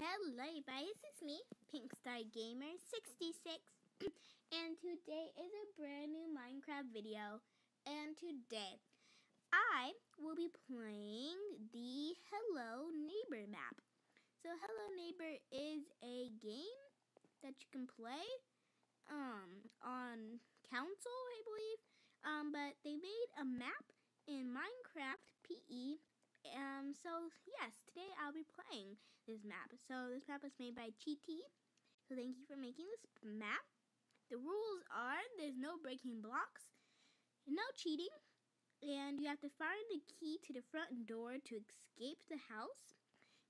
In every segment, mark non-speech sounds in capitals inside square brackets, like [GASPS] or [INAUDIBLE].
Hello this is me, Pinkstar Gamer 66 [CLEARS THROAT] and today is a brand new Minecraft video. And today I will be playing the Hello Neighbor map. So Hello Neighbor is a game that you can play um, on console I believe. Um, but they made a map in Minecraft PE um, so yes, today I'll be playing this map. So this map was made by Cheaty. So thank you for making this map. The rules are there's no breaking blocks, no cheating, and you have to find the key to the front door to escape the house.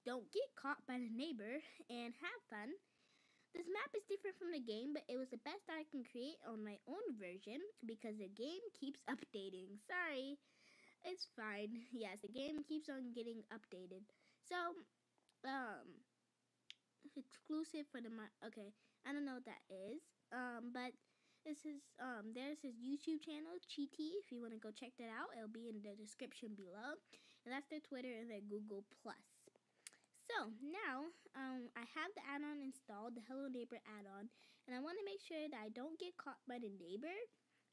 Don't get caught by the neighbor and have fun. This map is different from the game, but it was the best I can create on my own version because the game keeps updating. Sorry. It's fine. [LAUGHS] Yes, the game keeps on getting updated. So, um, exclusive for the okay. I don't know what that is. Um, but this is um there's his YouTube channel Cheaty. If you want to go check that out, it'll be in the description below. And that's their Twitter and their Google Plus. So now um, I have the add-on installed, the Hello Neighbor add-on, and I want to make sure that I don't get caught by the neighbor.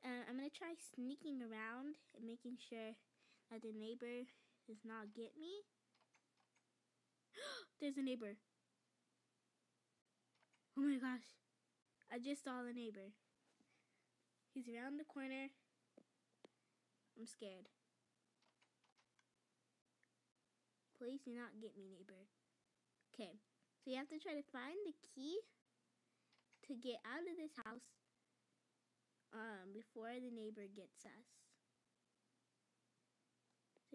Uh, I'm gonna try sneaking around and making sure that the neighbor does not get me. [GASPS] There's a neighbor. Oh my gosh. I just saw the neighbor. He's around the corner. I'm scared. Please do not get me, neighbor. Okay, so you have to try to find the key to get out of this house um, before the neighbor gets us.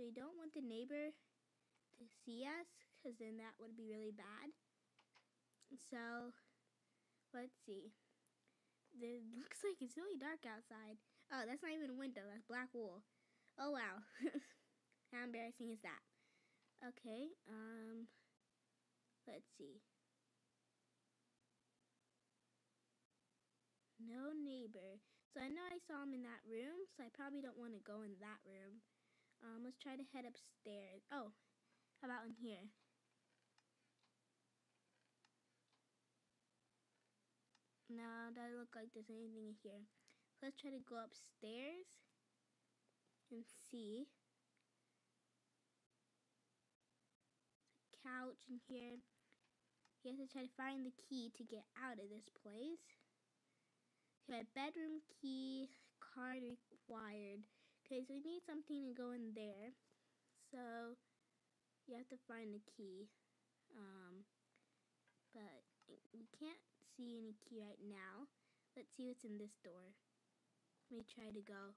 You don't want the neighbor to see us because then that would be really bad. So let's see. It [LAUGHS] looks like it's really dark outside. Oh, that's not even a window. That's black wool. Oh, wow. [LAUGHS] How embarrassing is that? Okay, um, let's see. No neighbor. So I know I saw him in that room, so I probably don't want to go in that room. Um, let's try to head upstairs. Oh, how about in here? No, doesn't look like there's anything in here. Let's try to go upstairs and see. couch in here. You have to try to find the key to get out of this place. Have bedroom key, card required. Okay, so we need something to go in there. So you have to find the key. Um, but we can't see any key right now. Let's see what's in this door. Let me try to go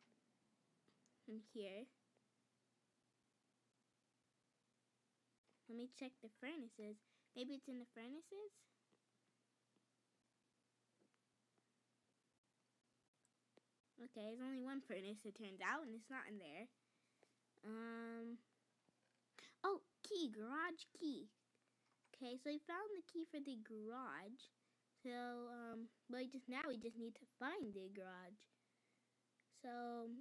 in here. Let me check the furnaces. Maybe it's in the furnaces? Okay, there's only one furnace, it turns out, and it's not in there. Um, oh, key, garage key. Okay, so we found the key for the garage. So, um, but just now we just need to find the garage. So,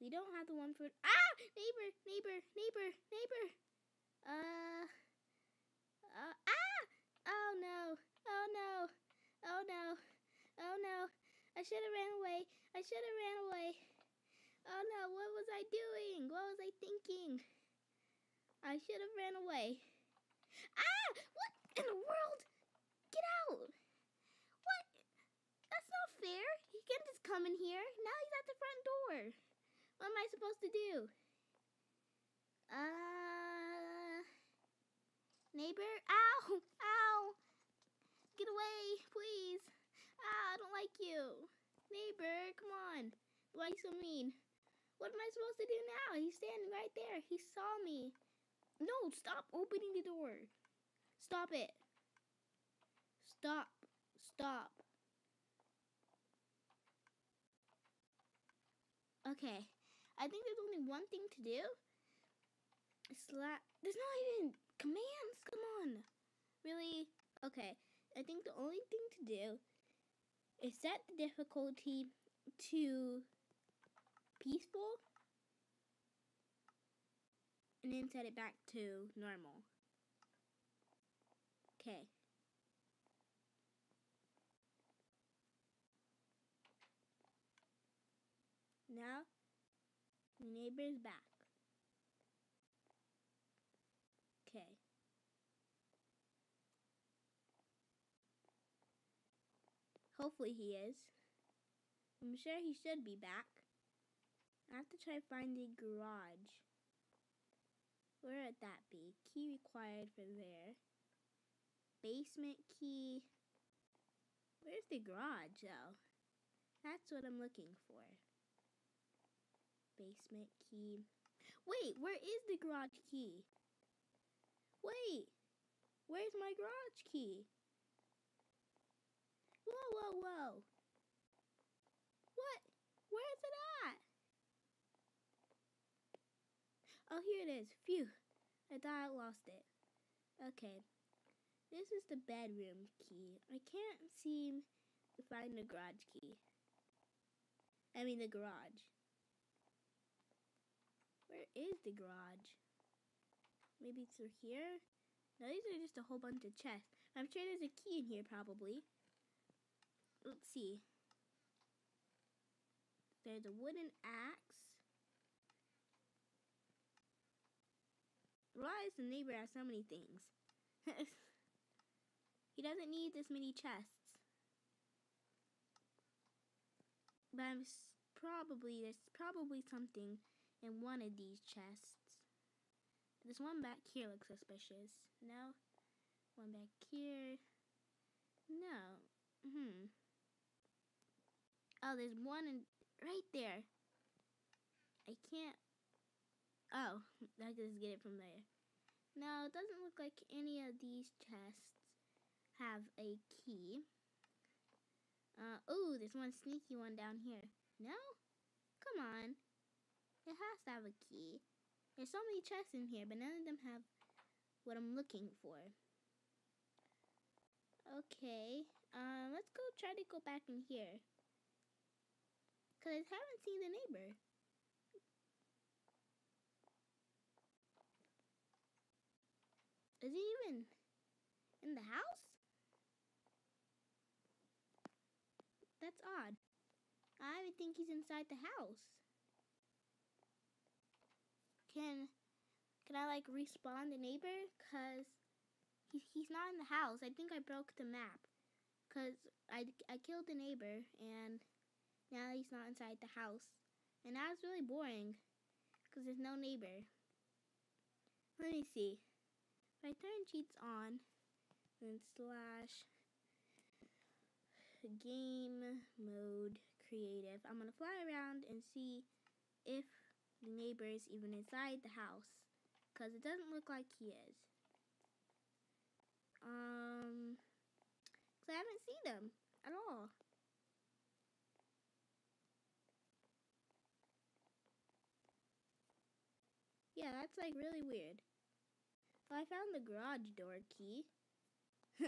we don't have the one for, ah, neighbor, neighbor, neighbor, neighbor. Uh, uh, ah, oh no, oh no, oh no, oh no. I should have ran away. I should have ran away. Oh no, what was I doing? What was I thinking? I should have ran away. Ah! What in the world? Get out! What? That's not fair. He can just come in here. Now he's at the front door. What am I supposed to do? Uh... Neighbor? Ow! Ow! Get away, please. Ah, I don't like you. Neighbor, come on. Why are you so mean? What am I supposed to do now? He's standing right there. He saw me. No, stop opening the door. Stop it. Stop. Stop. Okay. I think there's only one thing to do. Slap. There's not even commands. Come on. Really? Okay. I think the only thing to do is set the difficulty to peaceful and then set it back to normal. Okay. Now, the neighbor's back. Okay. Hopefully he is. I'm sure he should be back. I have to try to find the garage. Where would that be? Key required for there. Basement key. Where's the garage though? That's what I'm looking for. Basement key. Wait, where is the garage key? Wait, where's my garage key? Whoa, whoa, whoa. What? Where is it at? Oh, here it is. Phew. I thought I lost it. Okay. This is the bedroom key. I can't seem to find the garage key. I mean the garage. Where is the garage? Maybe through here? No, these are just a whole bunch of chests. I'm sure there's a key in here probably. Let's see. There's a wooden axe. Why does the neighbor have so many things? [LAUGHS] He doesn't need this many chests. But I'm probably, there's probably something in one of these chests. This one back here looks suspicious. No. One back here. No. Hmm. Oh, there's one in, right there. I can't. Oh, [LAUGHS] I can just get it from there. No, it doesn't look like any of these chests have a key. Uh, oh, there's one sneaky one down here. No? Come on. It has to have a key. There's so many chests in here, but none of them have what I'm looking for. Okay, uh, let's go try to go back in here. Because I haven't seen the neighbor. Is he even in the house? That's odd. I would think he's inside the house. Can can I like respawn the neighbor? Cause he, he's not in the house. I think I broke the map. Cause I, I killed the neighbor and now he's not inside the house. And that's really boring. Cause there's no neighbor. Let me see. If I turn cheats on, then slash game mode creative. I'm gonna fly around and see if the neighbor is even inside the house because it doesn't look like he is. Um, cause I haven't seen him at all. Yeah, that's like really weird. Well, I found the garage door key. [LAUGHS]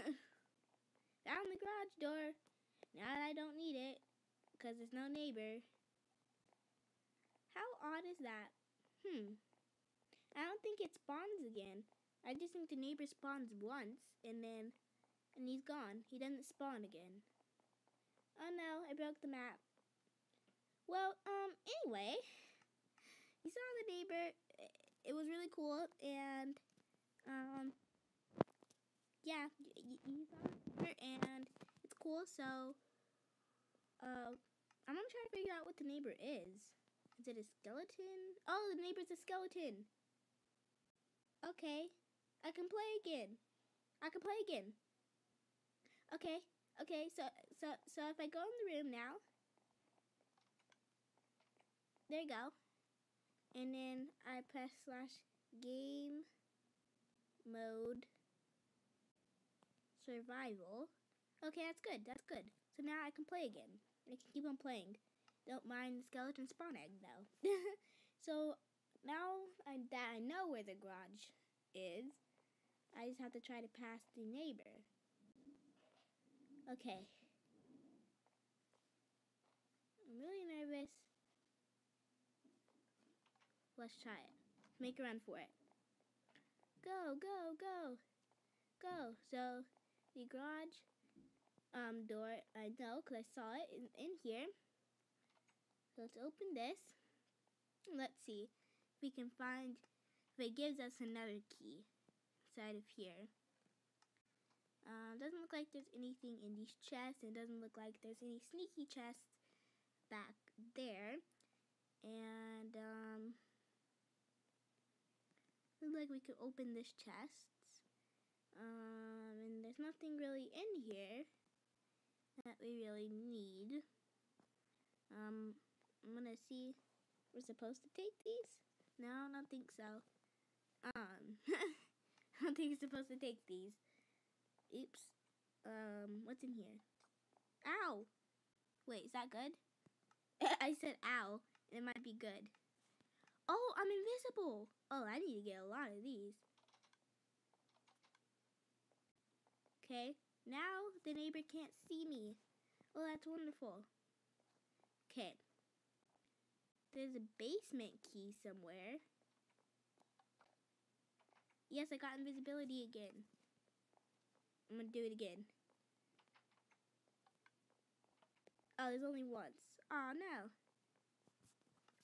found the garage door. Now that I don't need it, because there's no neighbor. How odd is that? Hmm. I don't think it spawns again. I just think the neighbor spawns once, and then, and he's gone. He doesn't spawn again. Oh no, I broke the map. Well, um, anyway, you saw the neighbor. It was really cool, and, um, yeah, you, you saw the neighbor, and it's cool, so uh, I'm gonna try to figure out what the neighbor is. Is it a skeleton? Oh, the neighbor's a skeleton. Okay. I can play again. I can play again. Okay. Okay, so so so if I go in the room now. There you go. And then I press slash game mode survival. Okay, that's good. That's good. So now I can play again. I can keep on playing. Don't mind the skeleton spawn egg though. [LAUGHS] so now I, that I know where the garage is, I just have to try to pass the neighbor. Okay. I'm really nervous. Let's try it. Make a run for it. Go, go, go. Go. So the garage um, door, I know because I saw it in, in here. So let's open this. Let's see if we can find, if it gives us another key inside of here. Um, doesn't look like there's anything in these chests. It doesn't look like there's any sneaky chests back there. And, um, looks like we could open this chest. Um, and there's nothing really in here that we really need. Um, I'm gonna see. We're supposed to take these? No, I don't think so. Um, [LAUGHS] I don't think we're supposed to take these. Oops. Um, what's in here? Ow! Wait, is that good? [LAUGHS] I said ow. It might be good. Oh, I'm invisible. Oh, I need to get a lot of these. Okay, now the neighbor can't see me. Oh, that's wonderful. Okay. There's a basement key somewhere. Yes, I got invisibility again. I'm gonna do it again. Oh, there's only once. Oh, no.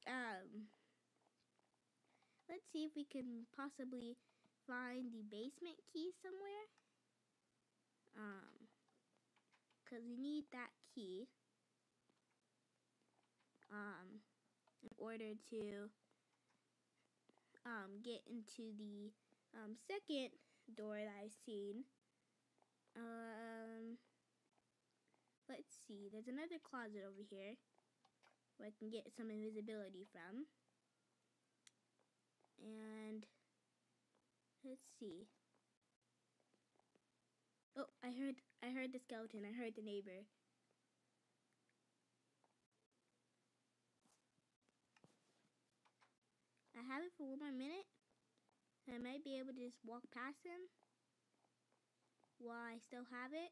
Um, let's see if we can possibly find the basement key somewhere. Um, because we need that key. Um, in order to um, get into the um, second door that I've seen. Um, let's see. There's another closet over here where I can get some invisibility from. And let's see. Oh, I heard I heard the skeleton. I heard the neighbor. I have it for one more minute. I might be able to just walk past him while I still have it.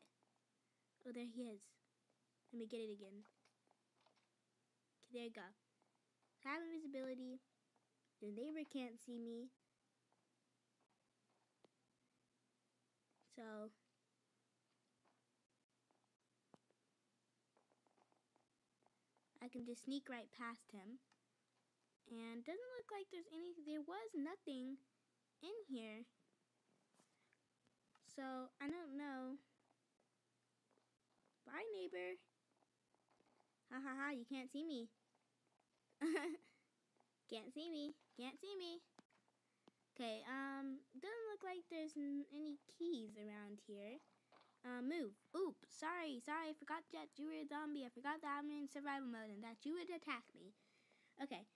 Oh, there he is. Let me get it again. Okay, there you go. I have invisibility. The neighbor can't see me. So, I can just sneak right past him. And doesn't look like there's any, there was nothing in here. So, I don't know. Bye, neighbor. Ha ha ha, you can't see me. [LAUGHS] can't see me. Can't see me. Okay, um, doesn't look like there's any keys around here. Uh, move. Oop, sorry, sorry, I forgot that you were a zombie. I forgot that I'm in survival mode and that you would attack me. Okay.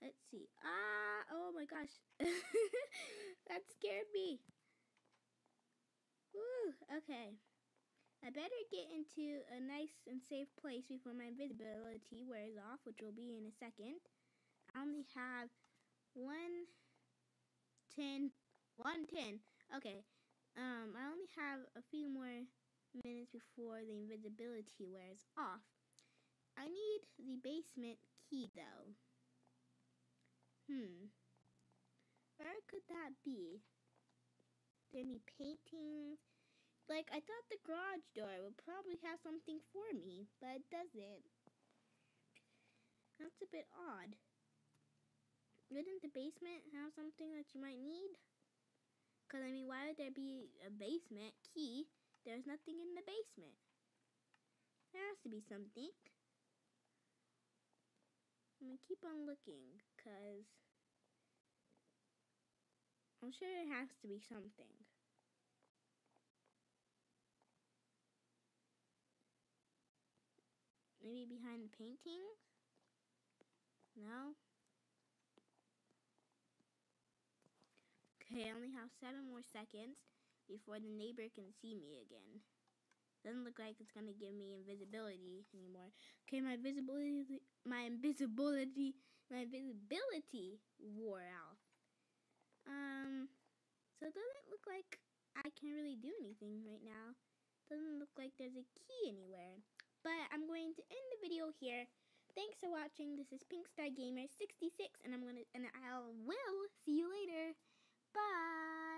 Let's see. Ah, oh my gosh. [LAUGHS] that scared me. Woo, okay. I better get into a nice and safe place before my invisibility wears off, which will be in a second. I only have one ten, one ten. Okay, um, I only have a few more minutes before the invisibility wears off. I need the basement key, though. Hmm. Where could that be? There any paintings? Like, I thought the garage door would probably have something for me, but it doesn't. That's a bit odd. Wouldn't the basement have something that you might need? Because, I mean, why would there be a basement key? There's nothing in the basement. There has to be something. I'm going to keep on looking, because I'm sure there has to be something. Maybe behind the painting? No? Okay, I only have seven more seconds before the neighbor can see me again. Doesn't look like it's gonna give me invisibility anymore. Okay, my visibility, my invisibility, my visibility wore off. Um, so it doesn't look like I can really do anything right now. Doesn't look like there's a key anywhere. But I'm going to end the video here. Thanks for watching. This is Pinkstar Gamer 66, and I'm gonna and I will see you later. Bye.